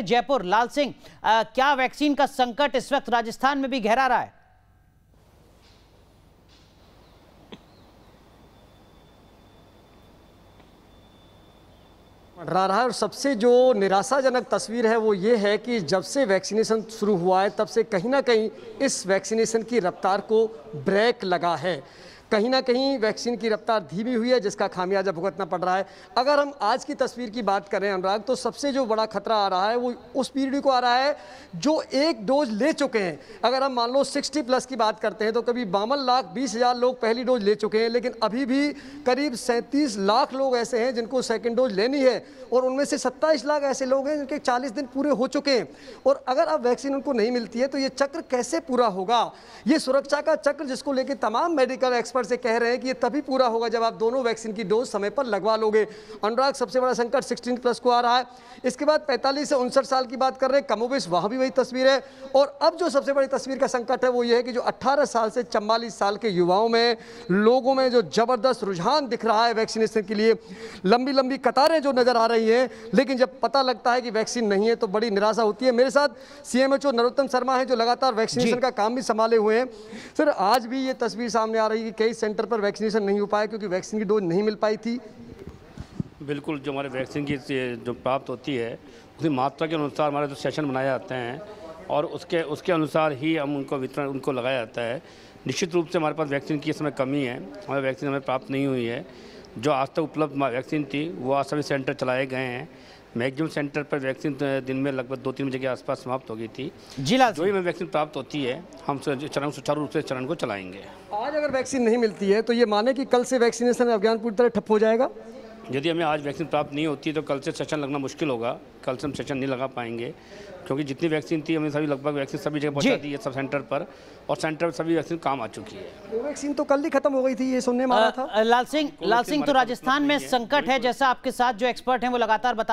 जयपुर। लाल सिंह क्या वैक्सीन का संकट इस वक्त राजस्थान में भी गहरा रहा है? रहा है और सबसे जो निराशाजनक तस्वीर है वो ये है कि जब से वैक्सीनेशन शुरू हुआ है, तब से कहीं ना कहीं इस वैक्सीनेशन की रफ्तार को ब्रेक लगा है। कहीं ना कहीं वैक्सीन की रफ्तार धीमी हुई है, जिसका खामियाजा भुगतना पड़ रहा है। अगर हम आज की तस्वीर की बात करें अनुराग तो सबसे जो बड़ा खतरा आ रहा है, वो उस पीढ़ी को आ रहा है जो एक डोज ले चुके हैं। अगर हम मान लो 60 प्लस की बात करते हैं तो कभी बावन लाख, बीस हज़ार लोग पहली डोज ले चुके हैं, लेकिन अभी भी करीब सैंतीस लाख लोग ऐसे हैं जिनको सेकेंड डोज लेनी है, और उनमें से सत्ताईस लाख ऐसे लोग हैं जिनके चालीस दिन पूरे हो चुके हैं। और अगर अब वैक्सीन उनको नहीं मिलती है तो ये चक्र कैसे पूरा होगा? ये सुरक्षा का चक्र जिसको लेकर तमाम मेडिकल एक्सपर्ट से कह रहे हैं कि ये तभी पूरा होगा जब आप दोनों वैक्सीन की डोज समय पर लगवा लोगे। अनुराग सबसे बड़ा संकट 16 प्लस को आ रहा है। इसके बाद 45 से उनसठ साल की बात कर रहे हैं। कमोबेश वहाँ भी वही तस्वीर है। और अब जो सबसे बड़ी तस्वीर का संकट है वो ये है कि जो 18 साल से चवालीस साल के युवाओं में लोगों में जो ज़बरदस्त रुझान दिख रहा है वैक्सीनेशन के लिए। लंबी लंबी कतारें जो नज़र आ रही हैं लेकिन जब पता लगता है कि वैक्सीन नहीं है तो बड़ी निराशा होती है। मेरे साथ सीएमएचओ नरोत्तम शर्मा है जो लगातार वैक्सीनेशन का काम भी संभाले हुए हैं। सर आज भी ये तस्वीर सामने आ रही है कि कई सेंटर पर वैक्सीनेशन नहीं हो पाया क्योंकि वैक्सीन की डोज नहीं मिल पाई थी। बिल्कुल, जो हमारे वैक्सीन की जो प्राप्त होती है, उसकी मात्रा के अनुसार हमारे जो सेशन बनाए जाते हैं और उसके उसके अनुसार ही हम उनको वितरण, उनको लगाया जाता है। निश्चित रूप से हमारे पास वैक्सीन की समय कमी है। हमें वैक्सीन हमें प्राप्त नहीं हुई है। जो आज तक उपलब्ध वैक्सीन थी, वो आज सभी सेंटर चलाए गए हैं। मैक्सिमम सेंटर पर वैक्सीन दिन में लगभग दो तीन बजे के आसपास समाप्त हो गई थी। जी लाल जो ही हमें वैक्सीन प्राप्त होती है हम चरण सुचारू रूप से चरण को चलाएँगे। आज अगर वैक्सीन नहीं मिलती है तो ये माने कि कल से वैक्सीनेशन अभियान पूरी तरह ठप हो जाएगा? यदि हमें आज वैक्सीन प्राप्त नहीं होती तो कल से सेशन लगना मुश्किल होगा। कल से हम सेशन नहीं लगा पाएँगे क्योंकि जितनी वैक्सीन थी हमने सभी लगभग वैक्सीन सभी जगह पहुँचा दी है सब सेंटर पर और सेंटर पर सभी वैक्सीन काम आ चुकी है। कोवैक्सीन तो कल ही खत्म हो गई थी ये सुनने में आ रहा था। लाल सिंह लाल सिंह तो राजस्थान में है। संकट है जैसा आपके साथ जो एक्सपर्ट हैं वो लगातार बता रहे हैं।